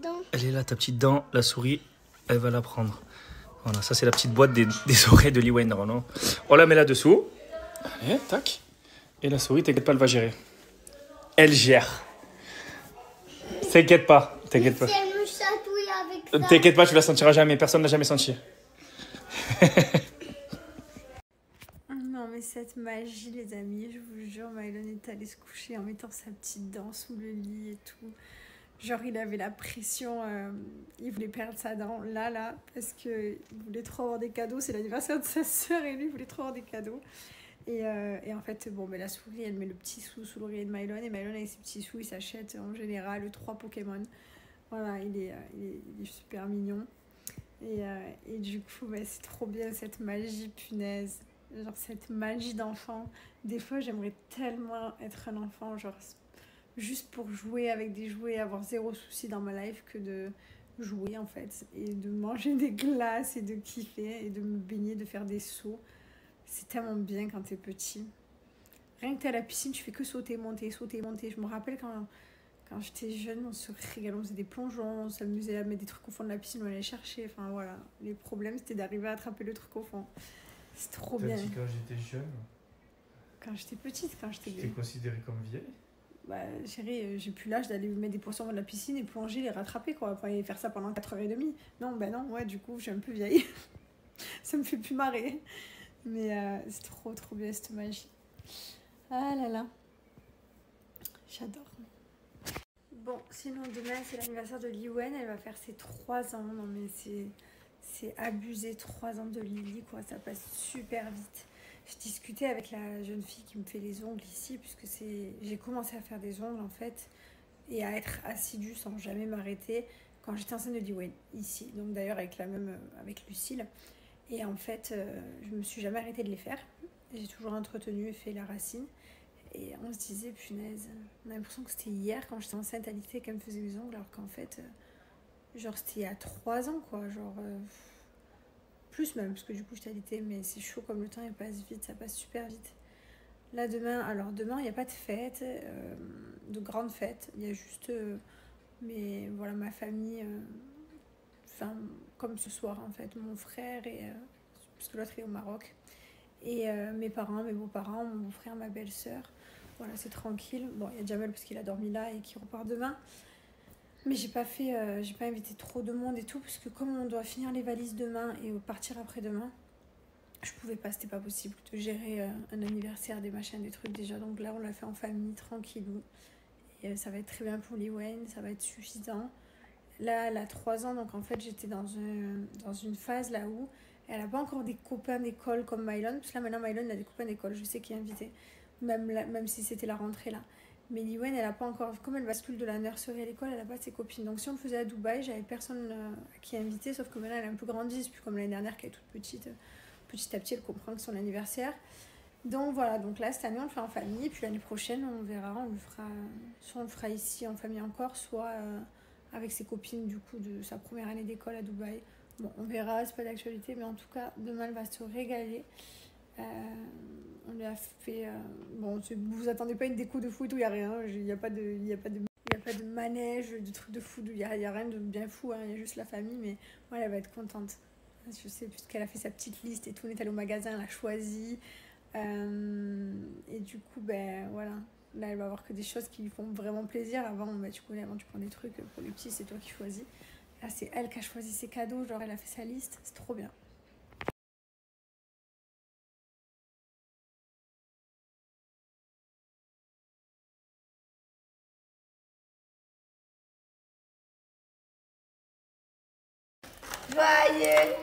dent. Elle est là, ta petite dent, la souris, elle va la prendre. Voilà, ça c'est la petite boîte des, des oreilles de Liwen, non? On la met là-dessous. Allez, tac. Et la souris, t'inquiète pas, elle va gérer. Elle gère. T'inquiète pas, t'inquiète pas. Si elle me chatouille avec ça. T'inquiète pas, tu la sentiras jamais, personne n'a jamais senti. Non mais cette magie les amis, je vous jure, Mylon est allé se coucher en mettant sa petite dent sous le lit et tout. Genre il avait la pression, euh, il voulait perdre sa dent là là parce que il voulait trop avoir des cadeaux, c'est l'anniversaire de sa sœur et lui il voulait trop avoir des cadeaux. Et, euh, et en fait bon mais la souris elle met le petit sou sous l'oreiller de Mylon et Mylon avec ses petits sous il s'achète en général trois Pokémon. Voilà il est, euh, il est, il super mignon. Et, et du coup bah, c'est trop bien cette magie punaise genre cette magie d'enfant. Des fois, j'aimerais tellement être un enfant, genre juste pour jouer avec des jouets, avoir zéro souci dans ma life que de jouer en fait et de manger des glaces et de kiffer et de me baigner, de faire des sauts. C'est tellement bien quand t'es petit. Rien que t'es à la piscine, tu fais que sauter, monter, sauter, monter. Je me rappelle quand, quand j'étais jeune, on se régalait, on faisait des plongeons, on s'amusait à mettre des trucs au fond de la piscine, on allait chercher. Enfin voilà, les problèmes c'était d'arriver à attraper le truc au fond. C'est trop bien. quand j'étais jeune, Quand j'étais petite, quand j'étais. j'étais considéré comme vieille? Bah, chérie, euh, j'ai plus l'âge d'aller mettre des poissons dans la piscine et plonger, les rattraper, quoi. Enfin, et faire ça pendant 4h30. Non, bah non, ouais, du coup, je suis un peu vieille. ça me fait plus marrer. Mais euh, c'est trop, trop bien cette magie. Ah là là. J'adore. Bon, sinon, demain, c'est l'anniversaire de Liwen. Elle va faire ses 3 ans. Non, mais c'est. Abusé, 3 ans de Lily, quoi. Ça passe super vite. Je discutais avec la jeune fille qui me fait les ongles ici, puisque c'est j'ai commencé à faire des ongles en fait, et à être assidue sans jamais m'arrêter quand j'étais enceinte de Dwayne, ici. Donc d'ailleurs avec la même, avec Lucille. Et en fait, euh, je me suis jamais arrêtée de les faire. J'ai toujours entretenu et fait la racine. Et on se disait, punaise, on a l'impression que c'était hier quand j'étais enceinte à l'été qu'elle me faisait mes ongles, alors qu'en fait, euh, genre c'était il y a 3 ans quoi, genre. euh, plus même, parce que du coup j'étais alitée, mais c'est chaud comme le temps, il passe vite, ça passe super vite. Là demain, alors demain il n'y a pas de fête, euh, de grande fête, il y a juste, euh, mais voilà, ma famille, euh, enfin comme ce soir en fait, mon frère et, parce que l'autre est au Maroc, et mes parents, mes beaux-parents, mon beau-frère, ma belle-sœur, voilà c'est tranquille. Bon, il y a Jamel parce qu'il a dormi là et qui repart demain. Mais j'ai pas fait, euh, j'ai pas invité trop de monde et tout, parce que comme on doit finir les valises demain et partir après-demain, je pouvais pas, c'était pas possible de gérer euh, un anniversaire, des machins, des trucs déjà. Donc là, on l'a fait en famille, tranquillou. Et euh, ça va être très bien pour Liwen, ça va être suffisant. Là, elle a 3 ans, donc en fait, j'étais dans, un, dans une phase là où elle a pas encore des copains d'école comme Mylon, parce là, maintenant, Mylon a des copains d'école, je sais qui est invité, même, même si c'était la rentrée là. Mais Liwen, elle a pas encore, comme elle bascule de la nurserie à l'école, elle a pas ses copines. Donc si on faisait à Dubaï, j'avais personne euh, qui inviter, sauf que maintenant elle est un peu grandie, puis comme l'année dernière qu'elle est toute petite, euh, petit à petit elle comprend que son anniversaire. Donc voilà, donc là cette année on le fait en famille, puis l'année prochaine on verra, on le fera, soit on le fera ici en famille encore, soit euh, avec ses copines du coup de sa première année d'école à Dubaï. Bon, on verra, c'est pas d'actualité, mais en tout cas demain elle va se régaler. Euh, on lui a fait. euh, bon, vous attendez pas une déco de fou et tout, il n'y a rien. Il n'y a pas de. A pas de. Y a pas de manège, de trucs de fou, il n'y a, a rien de bien fou, hein, il y a juste la famille, mais voilà, elle va être contente. Je sais, puisqu'elle a fait sa petite liste et tout, on est allé au magasin, elle a choisi. Euh, et du coup, ben voilà, là elle va avoir que des choses qui lui font vraiment plaisir. Avant, ben, tu connais, avant tu prends des trucs pour les petits, c'est toi qui choisis. Là, c'est elle qui a choisi ses cadeaux, genre elle a fait sa liste, c'est trop bien. Joyeux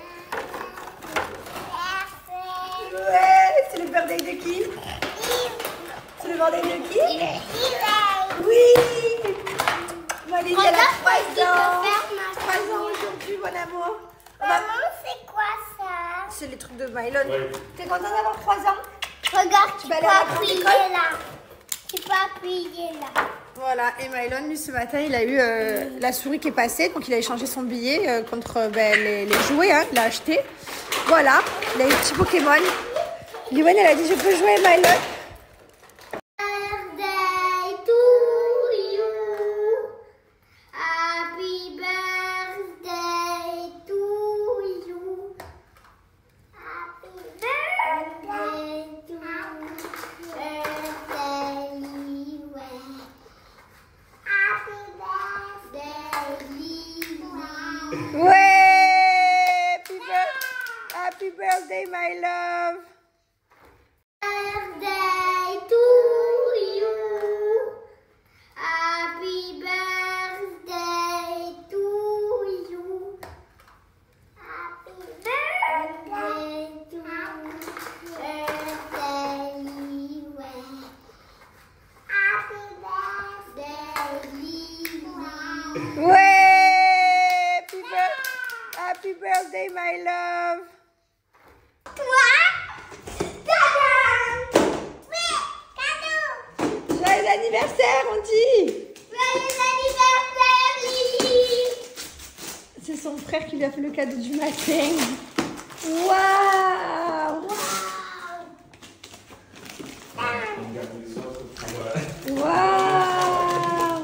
Ouais, c'est le birthday de qui C'est le birthday de qui Oui Malélie, elle a Regarde 3 ce qu'il ans peut faire, ma 3 ans aujourd'hui, mon amour Maman, c'est quoi ça C'est les trucs de Mylon. Ouais. T'es contente d'avoir 3 ans Regarde, tu vas peux aller à la là. Tu peux appuyer là. Voilà, et Mylon, lui, ce matin, il a eu euh, la souris qui est passée, donc il a échangé son billet euh, contre ben, les, les jouets, hein, il a acheté. Voilà, il a eu le petit Pokémon. Liwen, elle a dit, je peux jouer, Mylon Birthday to you. Happy birthday Ouais Happy, bir- Happy birthday, my love Birthday to you. Happy birthday to you. Happy birthday to birthday Liwei. Happy birthday Liwei. Ouais Happy, bir- Happy birthday, my love Toi, tadam! Oui, cadeau! Joyeux anniversaire, on dit Joyeux anniversaire, Lily! C'est son frère qui lui a fait le cadeau du matin. Waouh Waouh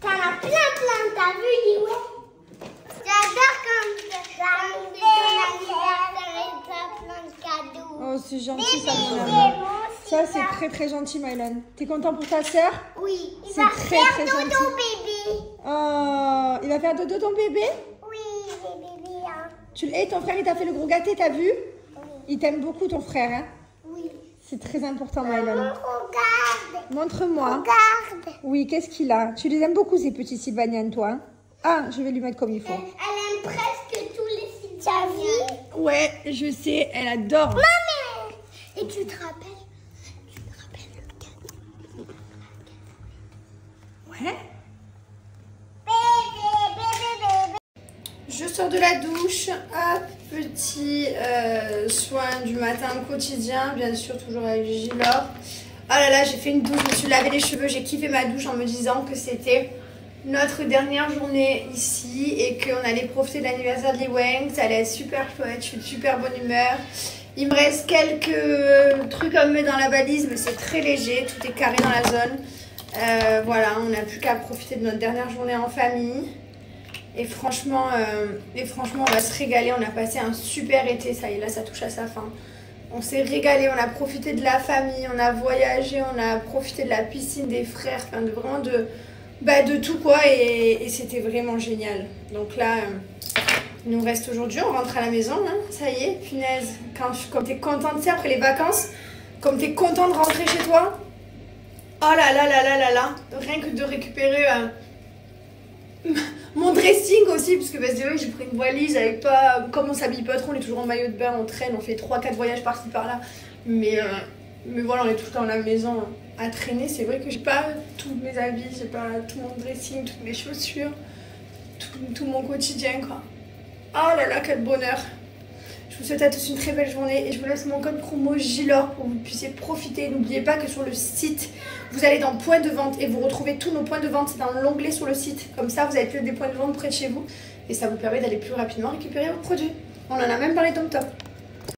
T'en as plein, plein, t'as vu, Liwei? J'adore quand quand c'est ton anniversaire et t'as plein de cadeaux. Oh, c'est gentil ça, Bébé, mon c'est amour. bon aussi, Ça, c'est très très gentil, Mylon. T'es content pour ta sœur? Oui, il C'est va très, faire très dodo, gentil. bébé. Oh, il va faire dodo ton bébé? Oui, les bébés, hein. tu... Et ton frère, il t'a fait le gros gâté, t'as vu? Oui, Il t'aime beaucoup, ton frère. Hein oui. c'est très important, Maman, Mylon. regarde. Montre-moi. Regarde. Oui, qu'est-ce qu'il a? Tu les aimes beaucoup, ces petits Sibanian, toi hein? Ah, je vais lui mettre comme il faut. Elle aime presque tous les vu? Ouais, je sais, elle adore. Maman! Et tu te rappelles? Tu te rappelles le cadeau? Ouais Bébé, bébé, bébé. Je sors de la douche, hop, petit euh, soin du matin quotidien, bien sûr toujours avec Gilor. Oh là là, j'ai fait une douche, je me suis lavé les cheveux, j'ai kiffé ma douche en me disant que c'était notre dernière journée ici et qu'on allait profiter de l'anniversaire de Lee Wang. Ça allait être super chouette, je suis de super bonne humeur. Il me reste quelques trucs à me mettre dans la valise, mais c'est très léger, tout est carré dans la zone. Euh, voilà, on n'a plus qu'à profiter de notre dernière journée en famille. Et franchement, euh, et franchement, on va se régaler. On a passé un super été. Ça y est, là, ça touche à sa fin. On s'est régalé. On a profité de la famille. On a voyagé. On a profité de la piscine des frères. Enfin, de vraiment de, bah, de tout quoi. Et, c'était vraiment génial. Donc là, euh, il nous reste aujourd'hui. On rentre à la maison. hein. Ça y est, punaise. Quand, comme t'es contente, tu sais, après les vacances, comme t'es content de rentrer chez toi. Oh là là là là là là. Rien que de récupérer. euh, mon dressing aussi, parce que bah, que j'ai pris une valise avec pas. Comme on s'habille pas trop, on est toujours en maillot de bain, on traîne, on fait 3-4 voyages par-ci par-là. Mais, euh, mais voilà, on est tout le temps à la maison à traîner. C'est vrai que j'ai pas tous mes habits, j'ai pas tout mon dressing, toutes mes chaussures, tout, tout mon quotidien quoi. Oh là là, quel bonheur! Je vous souhaite à tous une très belle journée et je vous laisse mon code promo GILOR pour que vous puissiez profiter. N'oubliez pas que sur le site, vous allez dans point de vente et vous retrouvez tous nos points de vente. Dans l'onglet sur le site. Comme ça, vous avez plus des points de vente près de chez vous et ça vous permet d'aller plus rapidement récupérer vos produits. On en a même parlé dans le top.